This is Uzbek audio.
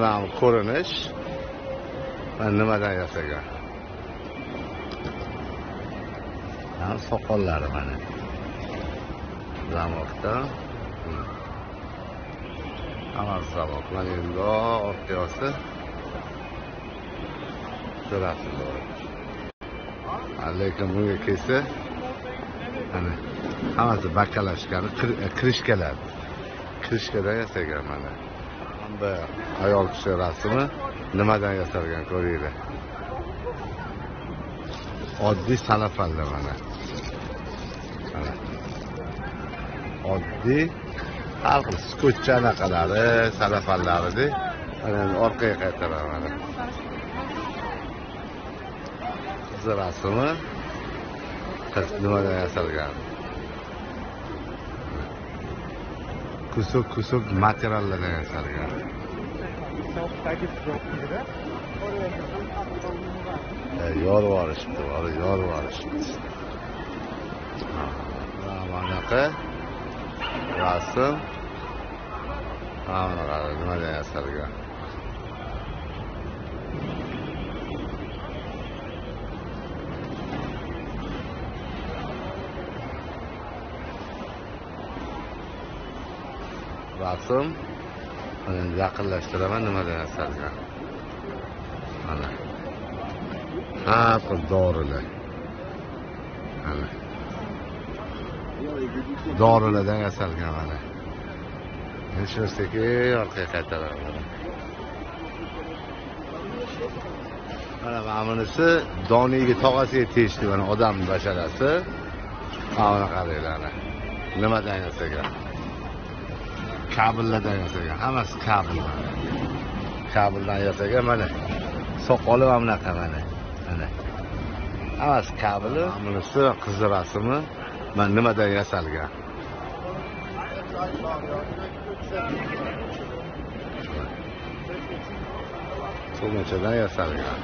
Mana ko'rinish va nimadan yasagan? Ham soqollari mana. Zamokda hammasi zamok mana endi ortga olsa ko'rasiz lekin bunga kelsa mana hammasi bakkalashgan kirishkalar. Kirishkadan yasagan mana. Bu ayol kishi rasmi nimadan yasalgan ko'ringlar. Oddiy salafalda mana. Mana. Oddiy har xil skotcha anaqalari salafallarida mana endi orqaga qaytaraman mana. Qizni rasmi qiz nimadan yasalgan kusuk kusuk materiallardan yasalgan yorib yuborishibdi bunaqa rasm nimadan yasalgan rasm mana endi yaqinlashtiraman nimadan yasalgan mana. Har xil dorilar. Mana. Dorilardan yasalgan mana. Endi shuni sekin orqaga qaytaraman mana. Mana bunisi doniyga tog'asiga tegishli mana odamni basharasi. Mana buni qaranglar mana. Nimadan yasagan kabellardan yasagan hammasi kabel kabeldan yasagan mana. Soqoli mana bunaqa mana. Mana. Hammasi kabeli bunisi qizi rasmi. Mana nimadan yasalgan? Tugunchadan yasalgan.